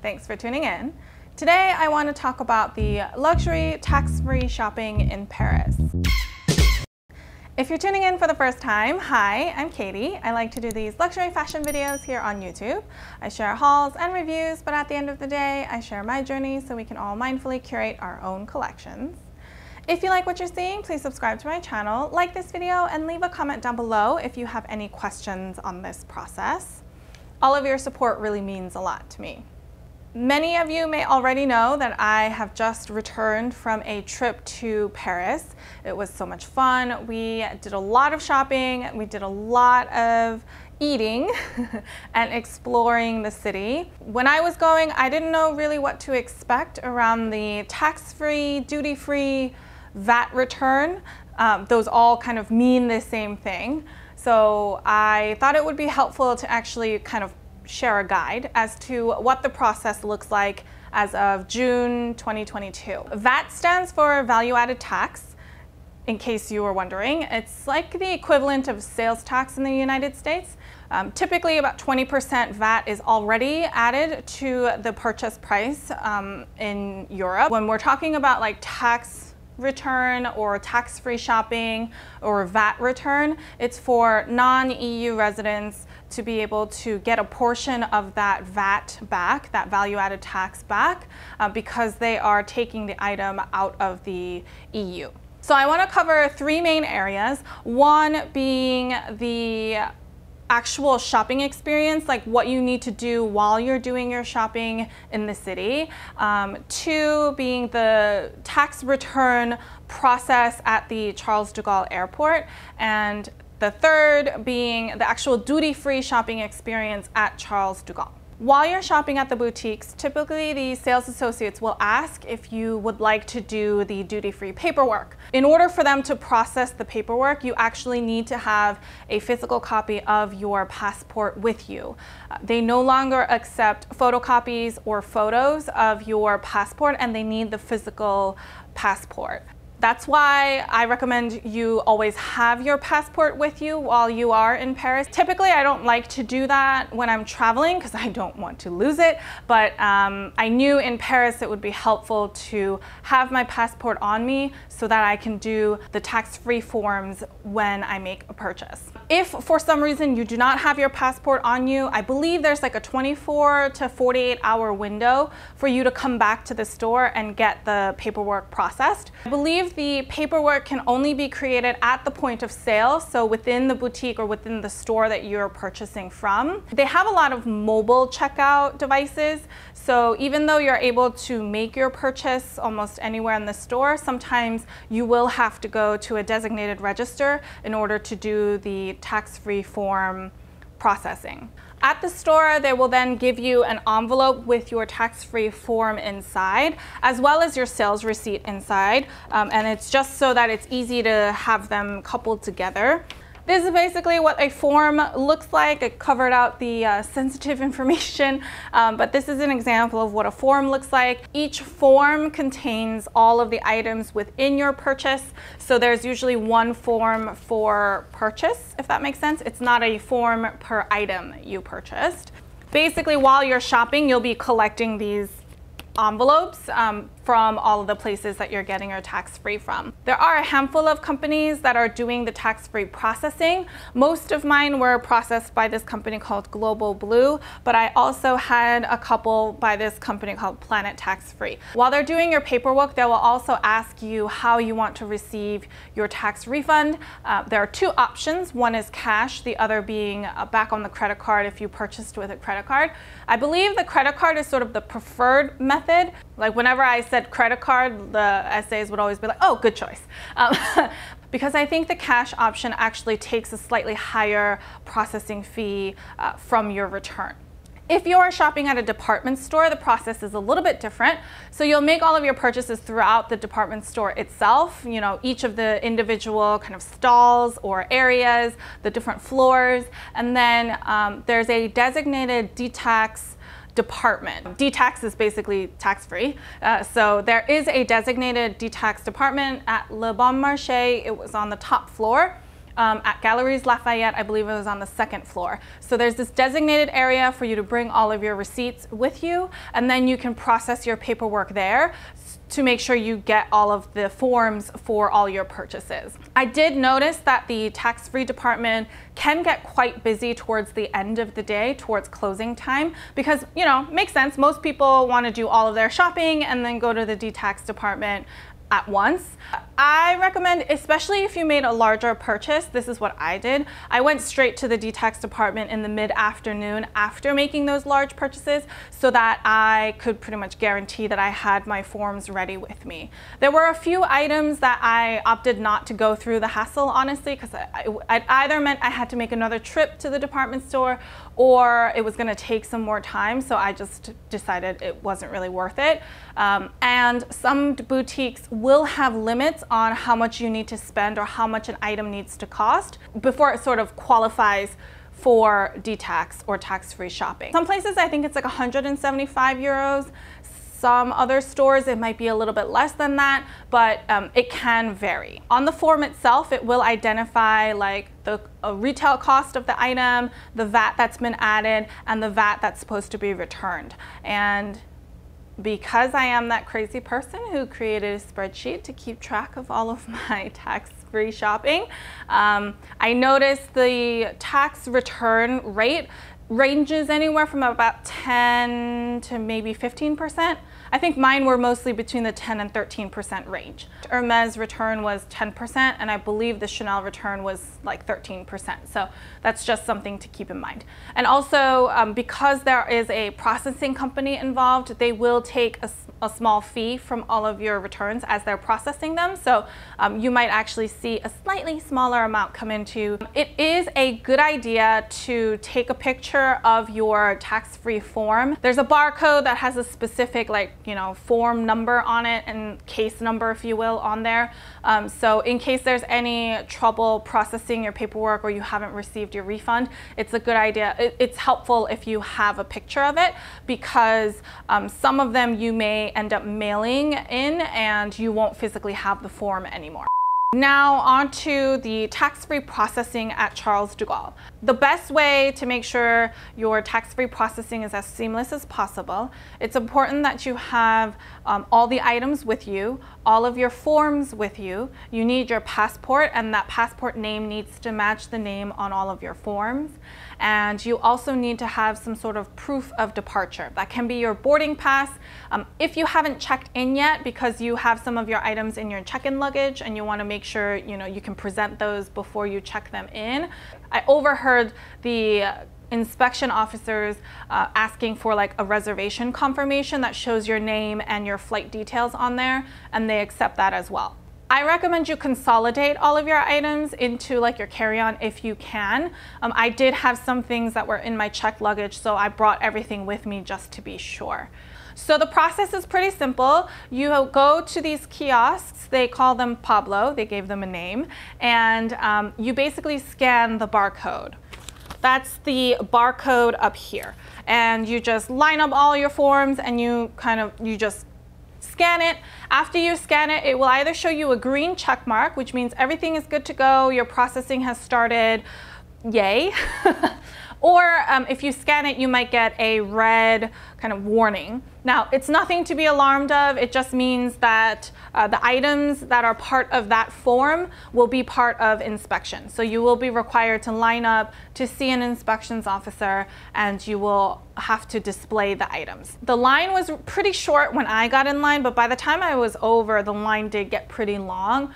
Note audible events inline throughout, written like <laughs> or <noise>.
Thanks for tuning in. Today I want to talk about the luxury tax-free shopping in Paris. If you're tuning in for the first time, hi, I'm Katie. I like to do these luxury fashion videos here on YouTube. I share hauls and reviews, but at the end of the day, I share my journey so we can all mindfully curate our own collections. If you like what you're seeing, please subscribe to my channel, like this video, and leave a comment down below if you have any questions on this process. All of your support really means a lot to me. Many of you may already know that I have just returned from a trip to Paris. It was so much fun. We did a lot of shopping. We did a lot of eating <laughs> and exploring the city. When I was going, I didn't know really what to expect around the tax-free, duty-free VAT return. Um, those all kind of mean the same thing. So I thought it would be helpful to actually kind of share a guide as to what the process looks like as of June 2022. VAT stands for value added tax. In case you were wondering, it's like the equivalent of sales tax in the United States. Um, typically about 20% VAT is already added to the purchase price um, in Europe. When we're talking about like tax return or tax-free shopping or VAT return. It's for non-EU residents to be able to get a portion of that VAT back, that value-added tax back, uh, because they are taking the item out of the EU. So I want to cover three main areas. One being the actual shopping experience, like what you need to do while you're doing your shopping in the city. Um, two being the tax return process at the Charles de Gaulle airport. And the third being the actual duty-free shopping experience at Charles de Gaulle. While you're shopping at the boutiques, typically the sales associates will ask if you would like to do the duty-free paperwork. In order for them to process the paperwork, you actually need to have a physical copy of your passport with you. Uh, they no longer accept photocopies or photos of your passport and they need the physical passport. That's why I recommend you always have your passport with you while you are in Paris. Typically, I don't like to do that when I'm traveling because I don't want to lose it, but um, I knew in Paris it would be helpful to have my passport on me so that I can do the tax-free forms when I make a purchase. If for some reason you do not have your passport on you, I believe there's like a 24 to 48 hour window for you to come back to the store and get the paperwork processed. I believe the paperwork can only be created at the point of sale, so within the boutique or within the store that you're purchasing from. They have a lot of mobile checkout devices, so even though you're able to make your purchase almost anywhere in the store, sometimes you will have to go to a designated register in order to do the tax-free form processing. At the store, they will then give you an envelope with your tax-free form inside, as well as your sales receipt inside. Um, and it's just so that it's easy to have them coupled together. This is basically what a form looks like. It covered out the uh, sensitive <laughs> information, um, but this is an example of what a form looks like. Each form contains all of the items within your purchase. So there's usually one form for purchase, if that makes sense. It's not a form per item you purchased. Basically, while you're shopping, you'll be collecting these envelopes um, from all of the places that you're getting your tax-free from. There are a handful of companies that are doing the tax-free processing. Most of mine were processed by this company called Global Blue, but I also had a couple by this company called Planet Tax Free. While they're doing your paperwork, they will also ask you how you want to receive your tax refund. Uh, there are two options. One is cash, the other being uh, back on the credit card if you purchased with a credit card. I believe the credit card is sort of the preferred method. Like whenever I said credit card, the SAs would always be like, oh, good choice. Um, <laughs> because I think the cash option actually takes a slightly higher processing fee uh, from your return. If you're shopping at a department store, the process is a little bit different. So you'll make all of your purchases throughout the department store itself, you know, each of the individual kind of stalls or areas, the different floors, and then um, there's a designated detax department. Detax is basically tax-free. Uh, so there is a designated detax department at Le Bon Marché. It was on the top floor. um, at Galeries Lafayette. I believe it was on the second floor. So there's this designated area for you to bring all of your receipts with you, and then you can process your paperwork there to make sure you get all of the forms for all your purchases. I did notice that the tax-free department can get quite busy towards the end of the day, towards closing time, because, you know, makes sense. Most people want to do all of their shopping and then go to the detax department at once. I recommend, especially if you made a larger purchase, this is what I did. I went straight to the detax department in the mid-afternoon after making those large purchases so that I could pretty much guarantee that I had my forms ready with me. There were a few items that I opted not to go through the hassle, honestly, because it either meant I had to make another trip to the department store or it was going to take some more time, so I just decided it wasn't really worth it. Um, and some boutiques will have limits on how much you need to spend or how much an item needs to cost before it sort of qualifies for detax or tax-free shopping. Some places I think it's like 175 euros. Some other stores, it might be a little bit less than that, but um, it can vary. On the form itself, it will identify like the retail cost of the item, the VAT that's been added, and the VAT that's supposed to be returned. And because I am that crazy person who created a spreadsheet to keep track of all of <laughs> my tax-free shopping, um, I noticed the tax return rate ranges anywhere from about 10 to maybe 15%. I think mine were mostly between the 10 and 13% range. Hermes return was 10% and I believe the Chanel return was like 13%. So that's just something to keep in mind. And also um, because there is a processing company involved, they will take a, a, small fee from all of your returns as they're processing them. So um, you might actually see a slightly smaller amount come into. It is a good idea to take a picture of your tax-free form. There's a barcode that has a specific like you know, form number on it and case number, if you will, on there. Um, so in case there's any trouble processing your paperwork or you haven't received your refund, it's a good idea. It, it's helpful if you have a picture of it because um, some of them you may end up mailing in and you won't physically have the form anymore. Now on to the tax-free processing at Charles de Gaulle. The best way to make sure your tax-free processing is as seamless as possible, it's important that you have um, all the items with you, all of your forms with you. You need your passport and that passport name needs to match the name on all of your forms. And you also need to have some sort of proof of departure. That can be your boarding pass. Um, if you haven't checked in yet because you have some of your items in your check-in luggage and you want to make sure you know you can present those before you check them in. I overheard the inspection officers uh, asking for like a reservation confirmation that shows your name and your flight details on there and they accept that as well. I recommend you consolidate all of your items into like your carry-on if you can. Um, I did have some things that were in my checked luggage, so I brought everything with me just to be sure. So the process is pretty simple. You go to these kiosks, they call them Pablo, they gave them a name, and um, you basically scan the barcode. That's the barcode up here. And you just line up all your forms and you kind of, you just scan it. After you scan it, it will either show you a green check mark, which means everything is good to go, your processing has started, yay. <laughs> Or um, if you scan it, you might get a red kind of warning. Now, it's nothing to be alarmed of. It just means that uh, the items that are part of that form will be part of inspection. So you will be required to line up to see an inspections officer and you will have to display the items. The line was pretty short when I got in line, but by the time I was over, the line did get pretty long.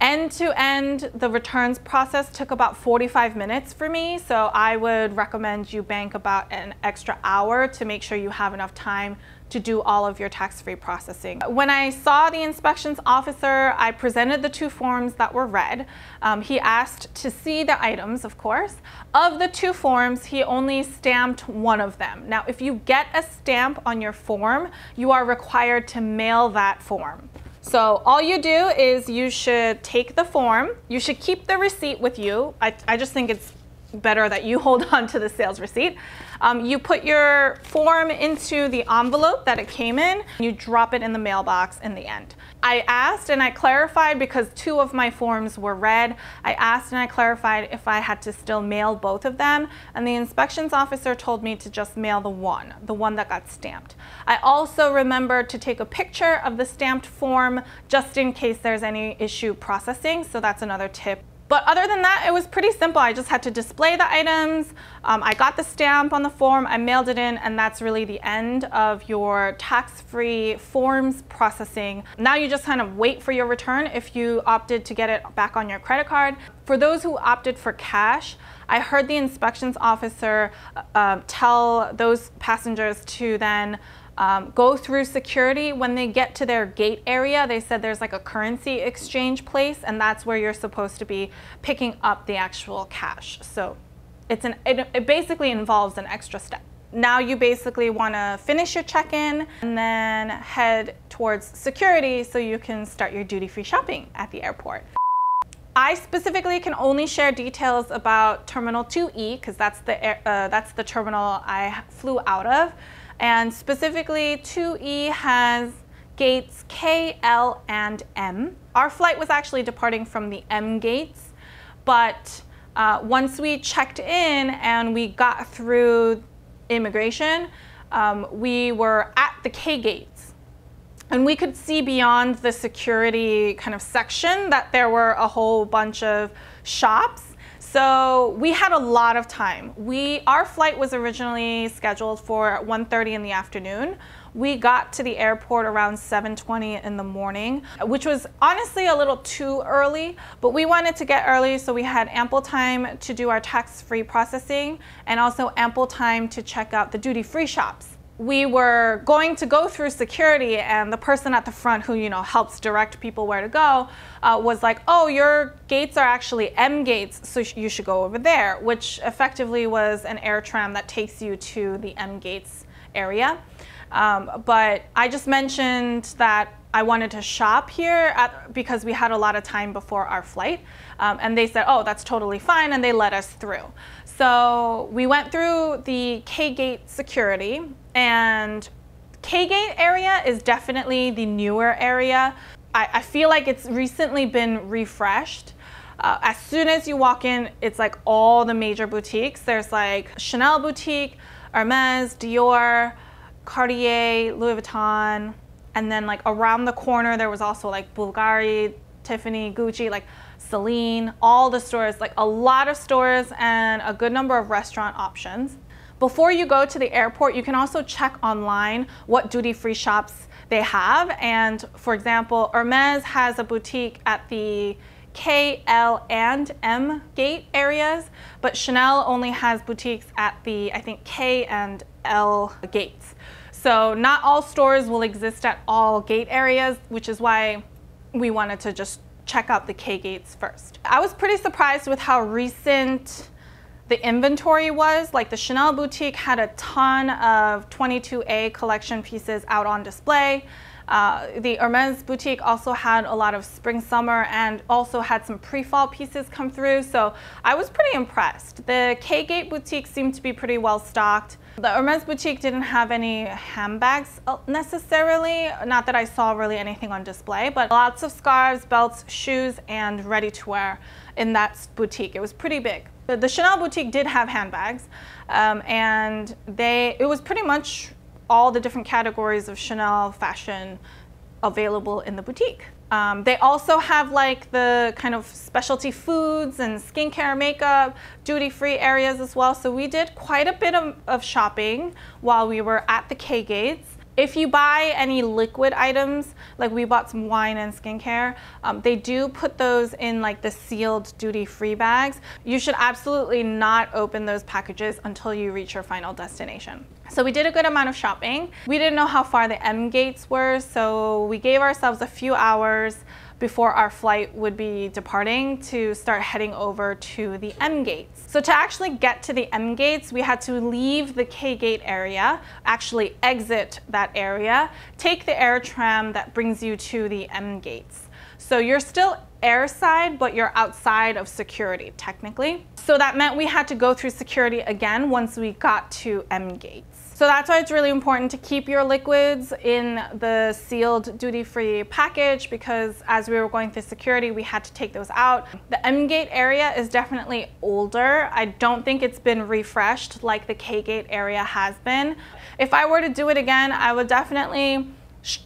End to end, the returns process took about 45 minutes for me, so I would recommend you bank about an extra hour to make sure you have enough time to do all of your tax-free processing. When I saw the inspections officer, I presented the two forms that were red. Um, he asked to see the items, of course. Of the two forms, he only stamped one of them. Now, if you get a stamp on your form, you are required to mail that form. So all you do is you should take the form, you should keep the receipt with you. I, I just think it's better that you hold <laughs> on to the sales receipt. Um, you put your form into the envelope that it came in, you drop it in the mailbox in the end. I asked and I clarified because two of my forms were red. I asked and I clarified if I had to still mail both of them, and the inspections officer told me to just mail the one, the one that got stamped. I also remembered to take a picture of the stamped form just in case there's any issue processing, so that's another tip but other than that, it was pretty simple. I just had to display the items. Um, I got the stamp on the form, I mailed it in, and that's really the end of your tax-free forms processing. Now you just kind of wait for your return if you opted to get it back on your credit card. For those who opted for cash, I heard the inspections officer uh, tell those passengers to then um, go through security. When they get to their gate area, they said there's like a currency exchange place, and that's where you're supposed to be picking up the actual cash. So it's an, it, it basically involves an extra step. Now you basically want to finish your check-in and then head towards security so you can start your duty-free shopping at the airport. I specifically can only share details about Terminal 2E because that's the uh, that's the terminal I flew out of. And specifically, 2E has gates K, L, and M. Our flight was actually departing from the M gates, but uh, once we checked in and we got through immigration, um, we were at the K gates. And we could see beyond the security kind of section that there were a whole bunch of shops so we had a lot of time. We Our flight was originally scheduled for 1.30 in the afternoon. We got to the airport around 7.20 in the morning, which was honestly a little too early, but we wanted to get early so we had ample time to do our tax-free processing and also ample time to check out the duty-free shops we were going to go through security and the person at the front who you know helps direct people where to go uh, was like oh your gates are actually m gates so sh you should go over there which effectively was an air tram that takes you to the m gates area um, but i just mentioned that I wanted to shop here at, because we had a lot of time before our flight. Um, and they said, oh, that's totally fine. And they let us through. So we went through the K-Gate security and K-Gate area is definitely the newer area. I, I feel like it's recently been refreshed. Uh, as soon as you walk in, it's like all the major boutiques. There's like Chanel boutique, Hermes, Dior, Cartier, Louis Vuitton, and then like around the corner, there was also like Bulgari, Tiffany, Gucci, like Celine, all the stores, like a lot of stores and a good number of restaurant options. Before you go to the airport, you can also check online what duty-free shops they have. And for example, Hermes has a boutique at the K, L, and M gate areas, but Chanel only has boutiques at the, I think, K and L gates. So not all stores will exist at all gate areas, which is why we wanted to just check out the K gates first. I was pretty surprised with how recent the inventory was. Like the Chanel boutique had a ton of 22A collection pieces out on display. Uh, the Hermes boutique also had a lot of spring summer and also had some pre-fall pieces come through. So I was pretty impressed. The K-Gate boutique seemed to be pretty well stocked. The Hermes boutique didn't have any handbags uh, necessarily, not that I saw really anything on display, but lots of scarves, belts, shoes, and ready to wear in that boutique. It was pretty big. The, the Chanel boutique did have handbags, um, and they it was pretty much all the different categories of Chanel fashion available in the boutique. Um, they also have like the kind of specialty foods and skincare, makeup, duty-free areas as well. So we did quite a bit of, of shopping while we were at the K-Gates. If you buy any liquid items, like we bought some wine and skincare, um, they do put those in like the sealed duty-free bags. You should absolutely not open those packages until you reach your final destination. So we did a good amount of shopping. We didn't know how far the M gates were, so we gave ourselves a few hours before our flight would be departing to start heading over to the M gates. So to actually get to the M gates, we had to leave the K gate area, actually exit that area, take the air tram that brings you to the M gates. So you're still airside, but you're outside of security technically. So that meant we had to go through security again once we got to M gates. So that's why it's really important to keep your liquids in the sealed duty-free package because as we were going through security, we had to take those out. The M gate area is definitely older. I don't think it's been refreshed like the K gate area has been. If I were to do it again, I would definitely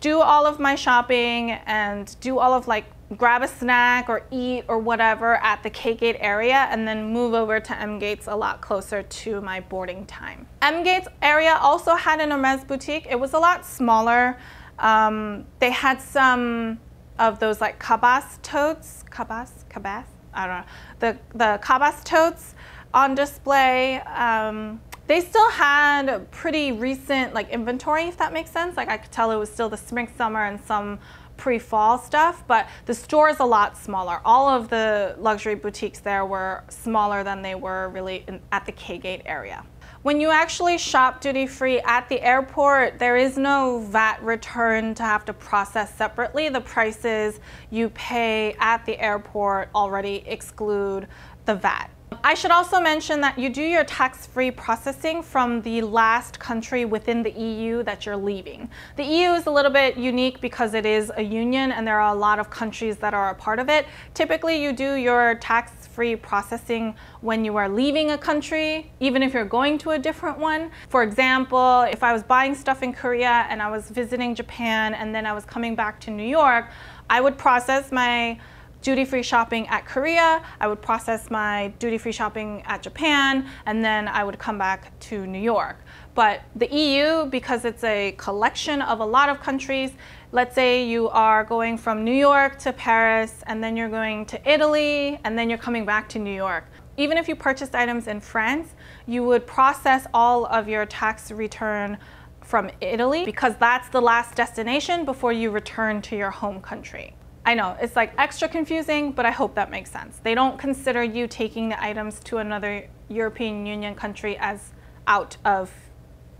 do all of my shopping and do all of like grab a snack or eat or whatever at the K-Gate area and then move over to M-Gates a lot closer to my boarding time. M-Gates area also had an Hermes boutique. It was a lot smaller. Um, they had some of those like Cabas totes, Cabas, Cabas, I don't know, the, the Cabas totes on display. Um, they still had pretty recent like inventory, if that makes sense. Like I could tell it was still the spring, summer, and some pre-fall stuff, but the store is a lot smaller. All of the luxury boutiques there were smaller than they were really in, at the K-Gate area. When you actually shop duty free at the airport, there is no VAT return to have to process separately. The prices you pay at the airport already exclude the VAT. I should also mention that you do your tax-free processing from the last country within the EU that you're leaving. The EU is a little bit unique because it is a union and there are a lot of countries that are a part of it. Typically you do your tax-free processing when you are leaving a country, even if you're going to a different one. For example, if I was buying stuff in Korea and I was visiting Japan and then I was coming back to New York, I would process my duty-free shopping at Korea, I would process my duty-free shopping at Japan, and then I would come back to New York. But the EU, because it's a collection of a lot of countries, let's say you are going from New York to Paris, and then you're going to Italy, and then you're coming back to New York. Even if you purchased items in France, you would process all of your tax return from Italy because that's the last destination before you return to your home country. I know, it's like extra confusing, but I hope that makes sense. They don't consider you taking the items to another European Union country as out of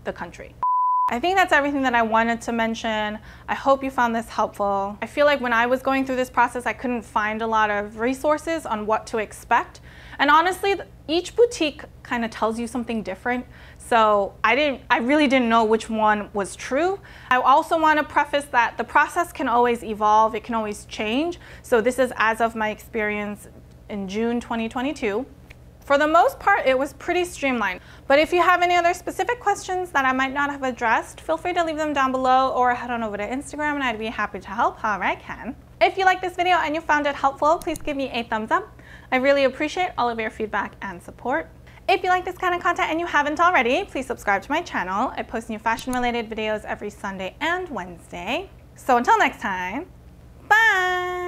the country. I think that's everything that I wanted to mention. I hope you found this helpful. I feel like when I was going through this process, I couldn't find a lot of resources on what to expect. And honestly, each boutique kind of tells you something different. So I didn't, I really didn't know which one was true. I also want to preface that the process can always evolve, it can always change. So this is as of my experience in June 2022. For the most part, it was pretty streamlined. But if you have any other specific questions that I might not have addressed, feel free to leave them down below or head on over to Instagram and I'd be happy to help however I can. If you like this video and you found it helpful, please give me a thumbs up. I really appreciate all of your feedback and support. If you like this kind of content and you haven't already, please subscribe to my channel. I post new fashion related videos every Sunday and Wednesday. So until next time, bye!